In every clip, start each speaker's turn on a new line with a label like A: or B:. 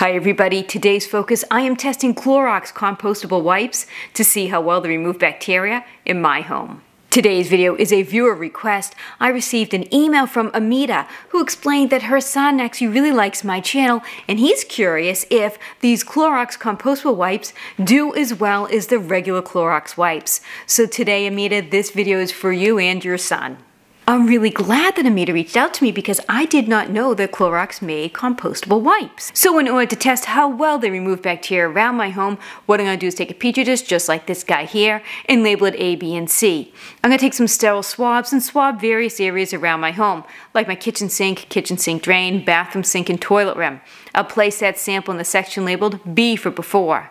A: Hi everybody, today's focus, I am testing Clorox compostable wipes to see how well they remove bacteria in my home. Today's video is a viewer request. I received an email from Amita who explained that her son actually really likes my channel and he's curious if these Clorox compostable wipes do as well as the regular Clorox wipes. So today, Amita, this video is for you and your son. I'm really glad that Amita reached out to me because I did not know that Clorox made compostable wipes. So in order to test how well they remove bacteria around my home, what I'm going to do is take a petri dish just like this guy here and label it A, B, and C. I'm going to take some sterile swabs and swab various areas around my home, like my kitchen sink, kitchen sink drain, bathroom sink, and toilet rim. I'll place that sample in the section labeled B for before.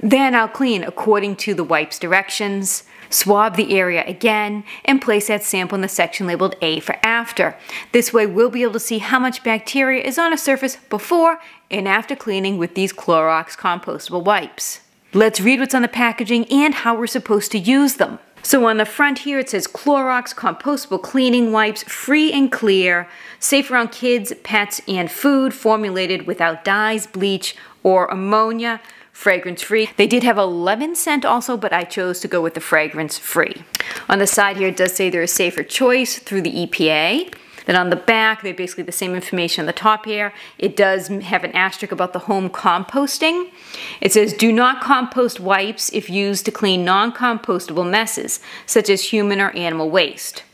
A: Then I'll clean according to the wipe's directions. Swab the area again and place that sample in the section labeled A for after. This way we'll be able to see how much bacteria is on a surface before and after cleaning with these Clorox compostable wipes. Let's read what's on the packaging and how we're supposed to use them. So on the front here it says Clorox compostable cleaning wipes, free and clear, safe around kids, pets, and food, formulated without dyes, bleach, or ammonia fragrance free. They did have a lemon scent also, but I chose to go with the fragrance free. On the side here, it does say they're a safer choice through the EPA. Then on the back, they have basically the same information on the top here. It does have an asterisk about the home composting. It says, do not compost wipes if used to clean non-compostable messes, such as human or animal waste.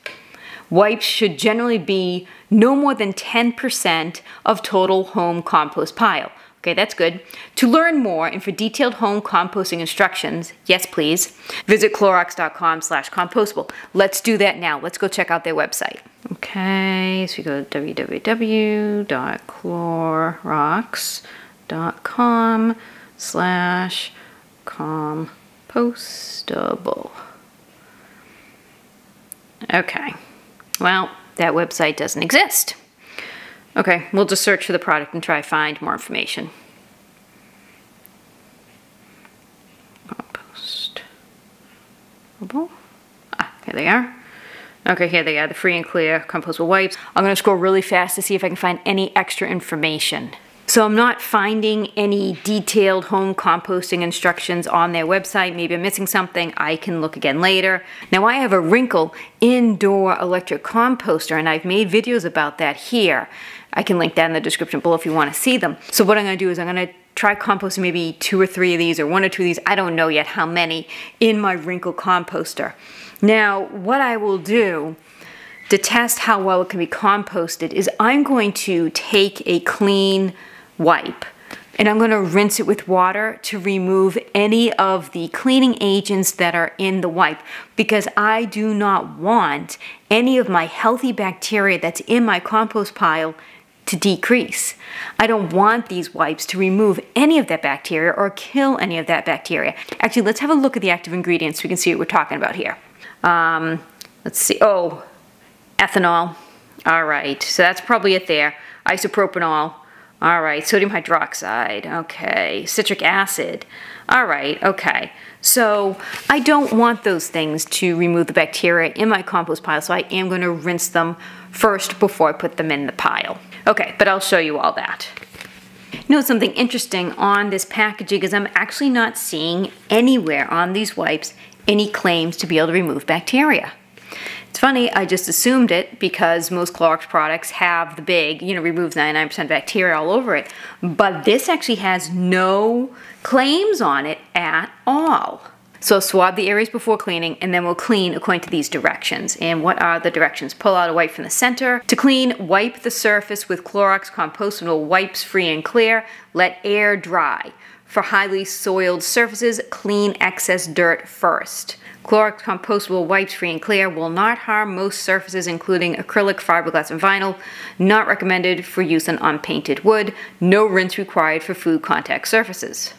A: Wipes should generally be no more than 10% of total home compost pile. Okay, that's good. To learn more and for detailed home composting instructions, yes please, visit clorox.com slash compostable. Let's do that now. Let's go check out their website. Okay, so we go to www.clorox.com slash compostable. Okay, well, that website doesn't exist. Okay, we'll just search for the product and try to find more information. Compost. Ah, here they are. Okay, here they are, the free and clear compostable wipes. I'm gonna scroll really fast to see if I can find any extra information. So I'm not finding any detailed home composting instructions on their website. Maybe I'm missing something. I can look again later. Now I have a Reencle indoor electric composter and I've made videos about that here. I can link that in the description below if you want to see them. So what I'm going to do is I'm to try composting maybe two or three of these or one or two of these, I don't know yet how many, in my Reencle composter. Now, what I will do to test how well it can be composted is I'm going to take a clean wipe and I'm going to rinse it with water to remove any of the cleaning agents that are in the wipe because I do not want any of my healthy bacteria that's in my compost pile to decrease. I don't want these wipes to remove any of that bacteria or kill any of that bacteria. Actually, let's have a look at the active ingredients so we can see what we're talking about here. Um, let's see, oh, ethanol. All right, so that's probably it there. Isopropanol. All right, sodium hydroxide. Okay, citric acid. All right, okay. So I don't want those things to remove the bacteria in my compost pile, so I am going to rinse them first before I put them in the pile. Okay, but I'll show you all that. Know something interesting on this packaging is I'm actually not seeing anywhere on these wipes any claims to be able to remove bacteria. It's funny, I just assumed it because most Clorox products have the big, you know, removes 99% bacteria all over it. But this actually has no claims on it at all. So swab the areas before cleaning and then we'll clean according to these directions. And what are the directions? Pull out a wipe from the center. To clean, wipe the surface with Clorox compostable wipes free and clear. Let air dry. For highly soiled surfaces, clean excess dirt first. Clorox compostable wipes free and clear will not harm most surfaces including acrylic, fiberglass, and vinyl. Not recommended for use on unpainted wood. No rinse required for food contact surfaces.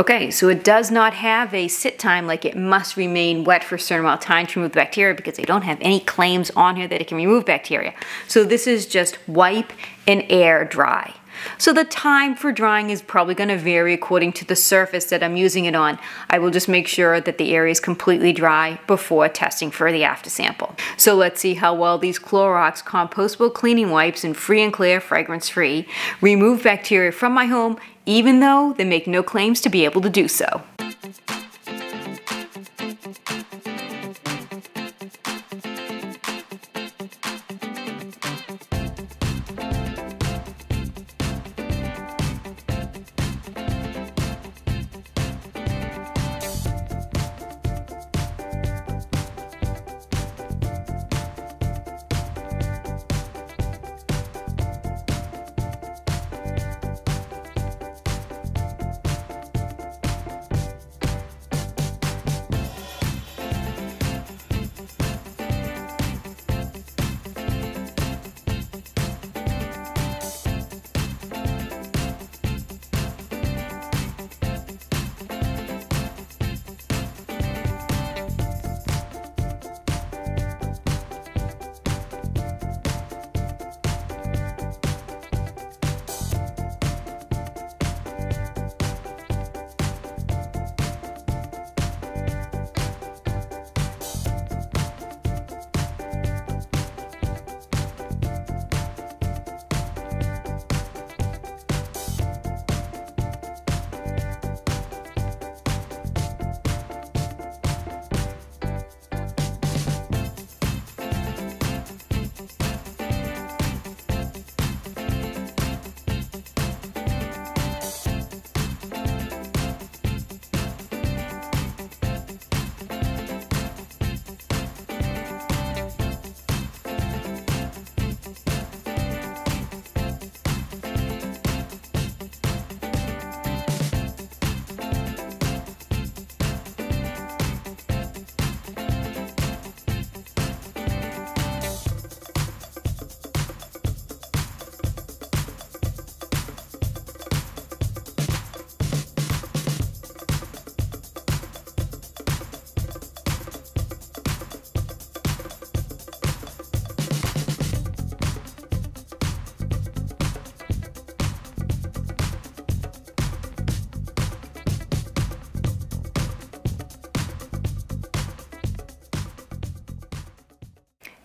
A: Okay, so it does not have a sit time like it must remain wet for a certain amount of time to remove the bacteria because they don't have any claims on here that it can remove bacteria. So this is just wipe and air dry. So the time for drying is probably going to vary according to the surface that I'm using it on. I will just make sure that the area is completely dry before testing for the after sample. So let's see how well these Clorox compostable cleaning wipes and free and clear fragrance free remove bacteria from my home even though they make no claims to be able to do so.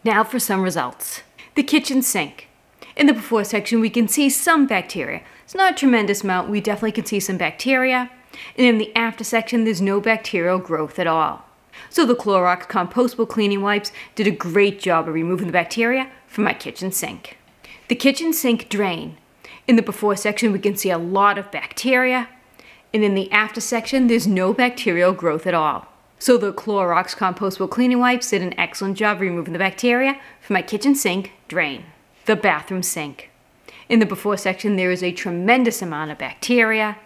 A: Now for some results. The kitchen sink. In the before section, we can see some bacteria. It's not a tremendous amount, we definitely can see some bacteria. And in the after section, there's no bacterial growth at all. So the Clorox compostable cleaning wipes did a great job of removing the bacteria from my kitchen sink. The kitchen sink drain. In the before section, we can see a lot of bacteria. And in the after section, there's no bacterial growth at all. So the Clorox compostable cleaning wipes did an excellent job removing the bacteria from my kitchen sink drain. The bathroom sink. In the before section, there is a tremendous amount of bacteria,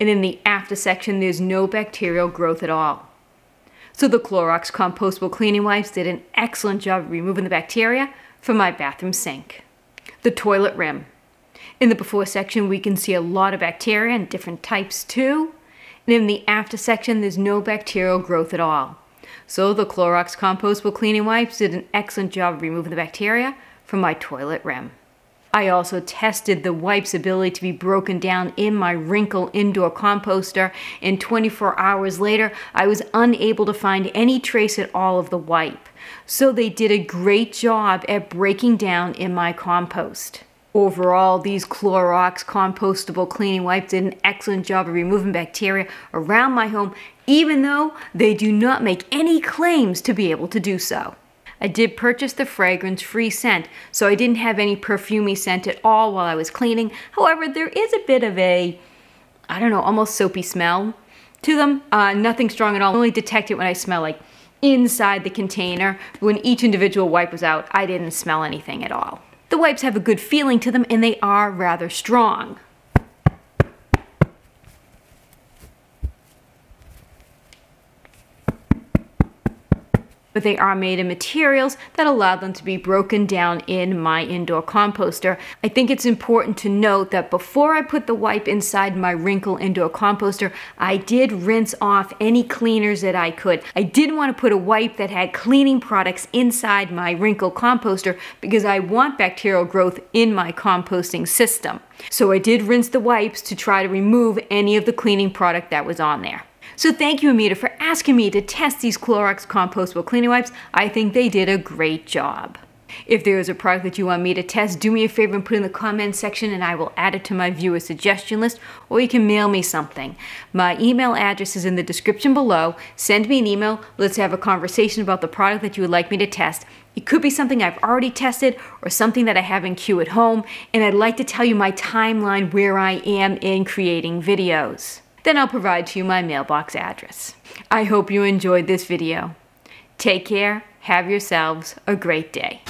A: and in the after section, there's no bacterial growth at all. So the Clorox compostable cleaning wipes did an excellent job removing the bacteria from my bathroom sink. The toilet rim. In the before section, we can see a lot of bacteria and different types too, and in the after section, there's no bacterial growth at all. So the Clorox compostable cleaning wipes did an excellent job of removing the bacteria from my toilet rim. I also tested the wipe's ability to be broken down in my Reencle indoor composter, and 24 hours later, I was unable to find any trace at all of the wipe. So they did a great job at breaking down in my compost. Overall, these Clorox compostable cleaning wipes did an excellent job of removing bacteria around my home, even though they do not make any claims to be able to do so. I did purchase the fragrance-free scent, so I didn't have any perfumey scent at all while I was cleaning. However, there is a bit of a, I don't know, almost soapy smell to them. Uh, nothing strong at all. I only detect it when I smell like inside the container. When each individual wipe was out, I didn't smell anything at all. The wipes have a good feeling to them and they are rather strong. But they are made of materials that allow them to be broken down in my indoor composter. I think it's important to note that before I put the wipe inside my Reencle indoor composter, I did rinse off any cleaners that I could. I didn't want to put a wipe that had cleaning products inside my Reencle composter because I want bacterial growth in my composting system. So I did rinse the wipes to try to remove any of the cleaning product that was on there. So thank you, Amita, for asking me to test these Clorox compostable cleaning wipes. I think they did a great job. If there is a product that you want me to test, do me a favor and put it in the comments section and I will add it to my viewer suggestion list or you can mail me something. My email address is in the description below. Send me an email. Let's have a conversation about the product that you would like me to test. It could be something I've already tested or something that I have in queue at home and I'd like to tell you my timeline where I am in creating videos then I'll provide to you my mailbox address. I hope you enjoyed this video. Take care, have yourselves a great day.